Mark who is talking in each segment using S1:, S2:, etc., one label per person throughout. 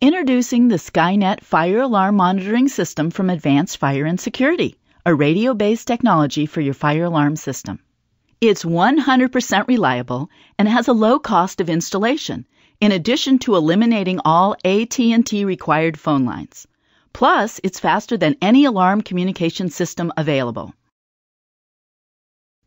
S1: Introducing the Skynet Fire Alarm Monitoring System from Advanced Fire and Security, a radio based technology for your fire alarm system. It's 100% reliable and has a low cost of installation, in addition to eliminating all AT&T required phone lines. Plus, it's faster than any alarm communication system available.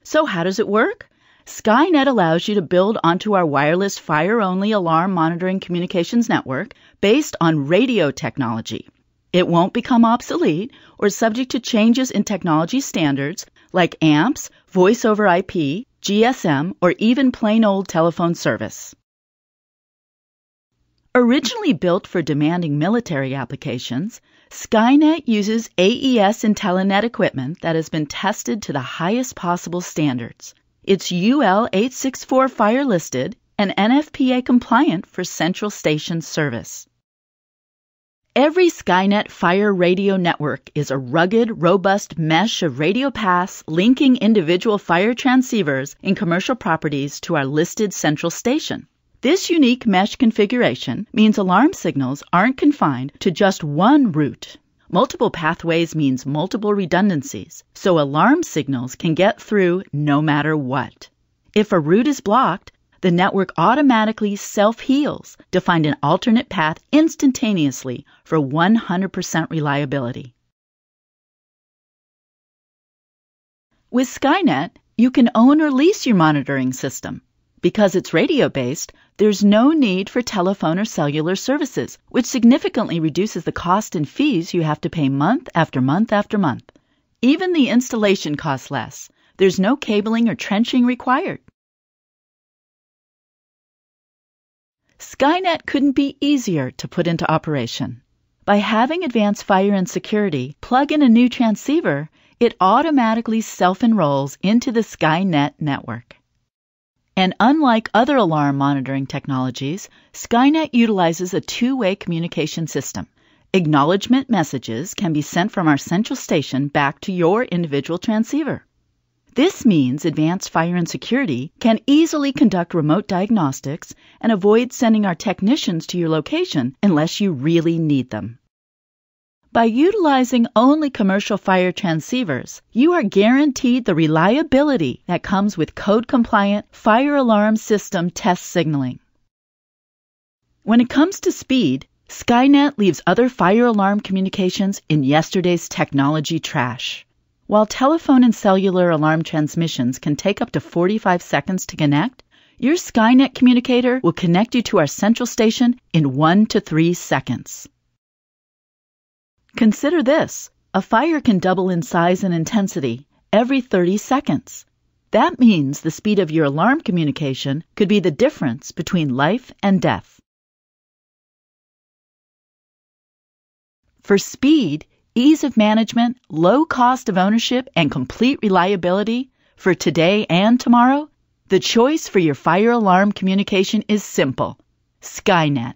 S1: So, how does it work? Skynet allows you to build onto our wireless fire only alarm monitoring communications network based on radio technology. It won't become obsolete or subject to changes in technology standards like AMPS, voice over IP, GSM, or even plain old telephone service. Originally built for demanding military applications, Skynet uses AES IntelliNet equipment that has been tested to the highest possible standards. It's UL 864 fire listed and NFPA compliant for central station service. Every Skynet Fire radio network is a rugged, robust mesh of radio paths linking individual fire transceivers in commercial properties to our listed central station. This unique mesh configuration means alarm signals aren't confined to just one route. Multiple pathways means multiple redundancies, so alarm signals can get through no matter what. If a route is blocked, the network automatically self heals to find an alternate path instantaneously for 100% reliability. With Skynet, you can own or lease your monitoring system. Because it's radio based, there's no need for telephone or cellular services, which significantly reduces the cost and fees you have to pay month after month after month. Even the installation costs less. There's no cabling or trenching required. Skynet couldn't be easier to put into operation. By having advanced fire and security plug in a new transceiver, it automatically self enrolls into the Skynet network. And unlike other alarm monitoring technologies, Skynet utilizes a two way communication system. Acknowledgement messages can be sent from our central station back to your individual transceiver. This means advanced fire and security can easily conduct remote diagnostics and avoid sending our technicians to your location unless you really need them. By utilizing only commercial fire transceivers, you are guaranteed the reliability that comes with code compliant fire alarm system test signaling. When it comes to speed, Skynet leaves other fire alarm communications in yesterday's technology trash. While telephone and cellular alarm transmissions can take up to 45 seconds to connect, your Skynet communicator will connect you to our central station in 1 to 3 seconds. Consider this a fire can double in size and intensity every 30 seconds. That means the speed of your alarm communication could be the difference between life and death. For speed, ease of management, low cost of ownership, and complete reliability for today and tomorrow, the choice for your fire alarm communication is simple Skynet.